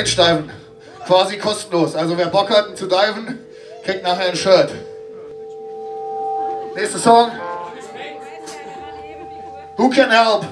Einsteifen. Quasi kostenlos. Also wer Bock hat zu diven, kriegt nachher ein Shirt. Nächster Song. Who can help?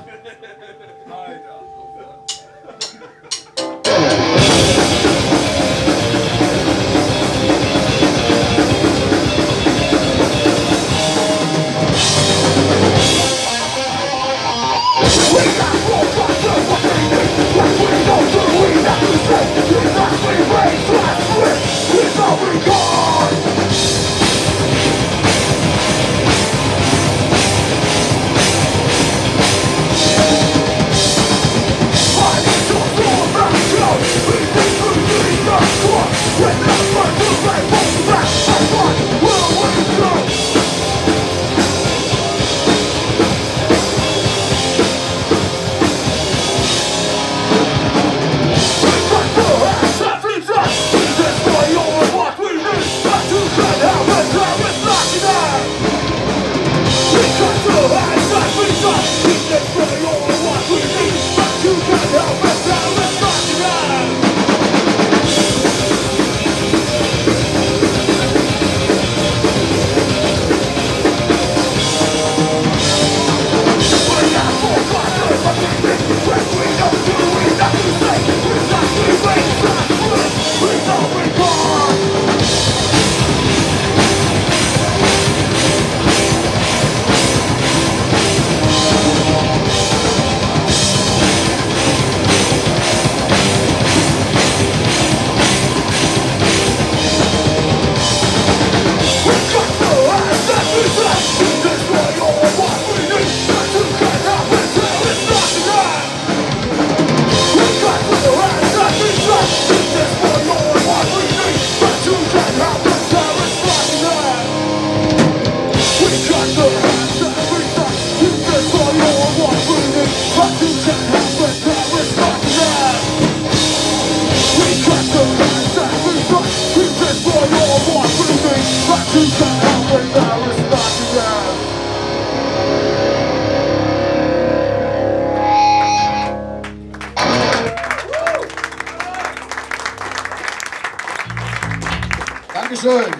Dankeschön.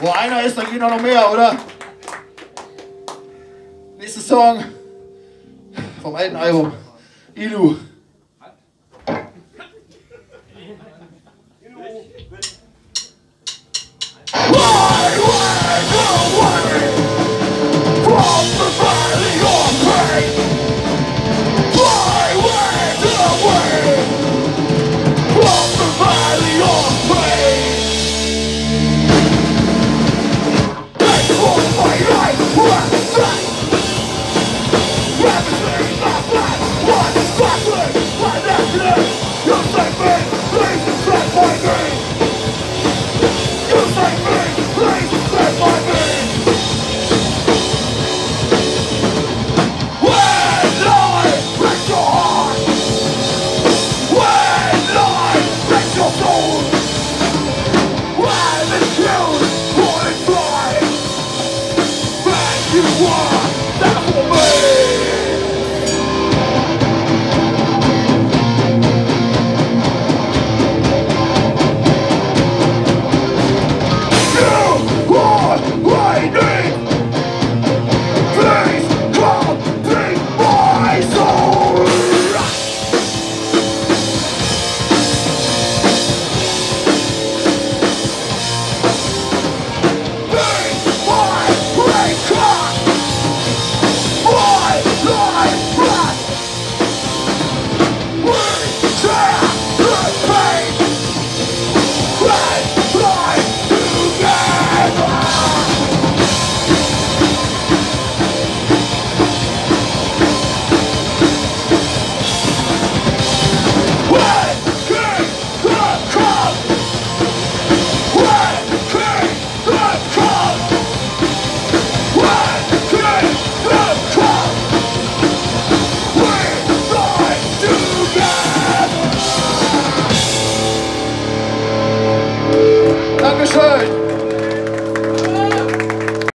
Wo einer ist, dann gehen noch mehr, oder? Nächster Song vom alten Album. Ilu.